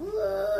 Whoa!